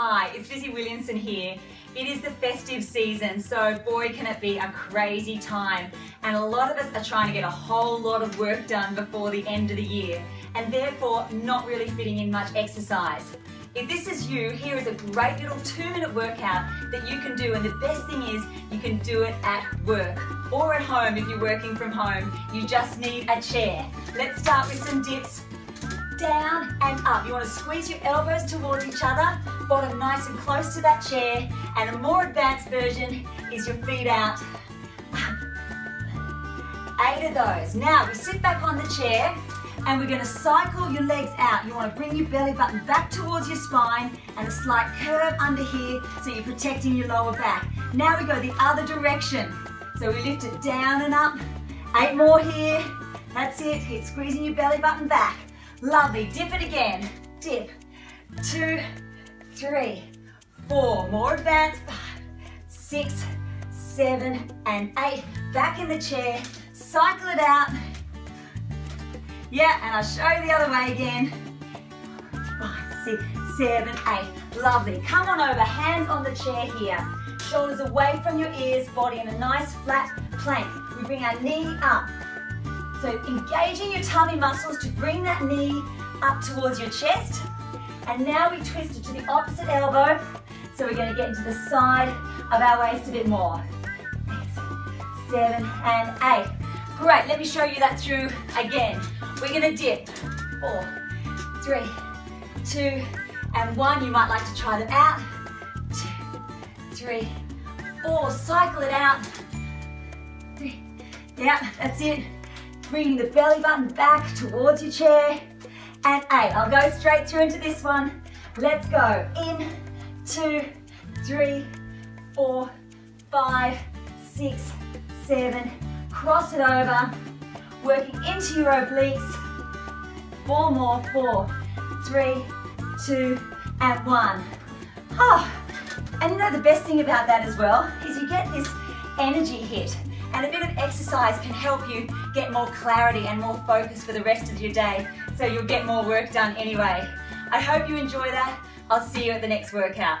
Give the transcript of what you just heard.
Hi, it's Lizzy Williamson here. It is the festive season, so boy can it be a crazy time. And a lot of us are trying to get a whole lot of work done before the end of the year, and therefore not really fitting in much exercise. If this is you, here is a great little two minute workout that you can do. And the best thing is you can do it at work or at home if you're working from home. You just need a chair. Let's start with some dips down and up. You want to squeeze your elbows towards each other, bottom nice and close to that chair. And a more advanced version is your feet out. Eight of those. Now we sit back on the chair and we're going to cycle your legs out. You want to bring your belly button back towards your spine and a slight curve under here so you're protecting your lower back. Now we go the other direction. So we lift it down and up. Eight more here. That's it. Keep squeezing your belly button back. Lovely. Dip it again. Dip. Two, three, four. More advanced. Five, six, seven, and eight. Back in the chair. Cycle it out. Yeah, and I'll show you the other way again. Five, six, seven, eight. Lovely. Come on over. Hands on the chair here. Shoulders away from your ears. Body in a nice flat plank. We bring our knee up. So engaging your tummy muscles to bring that knee up towards your chest. And now we twist it to the opposite elbow. So we're going to get into the side of our waist a bit more. Six, seven, and eight. Great, let me show you that through again. We're going to dip. Four, three, two, and one. You might like to try them out. Two, three, four. Cycle it out. Three. Yeah, that's it. Bringing the belly button back towards your chair. And eight. I'll go straight through into this one. Let's go. In, two, three, four, five, six, seven. Cross it over. Working into your obliques. Four more. Four, three, two, and one. Oh, and you know the best thing about that as well is you get this energy hit and a bit of exercise can help you get more clarity and more focus for the rest of your day so you'll get more work done anyway. I hope you enjoy that. I'll see you at the next workout.